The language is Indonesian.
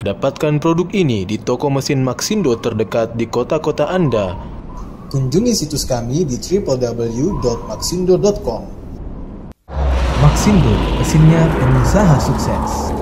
Dapatkan produk ini di toko mesin Maxindo terdekat di kota-kota Anda. Kunjungi situs kami di www.maxindo.com. Maxindo, mesinnya pengusaha sukses.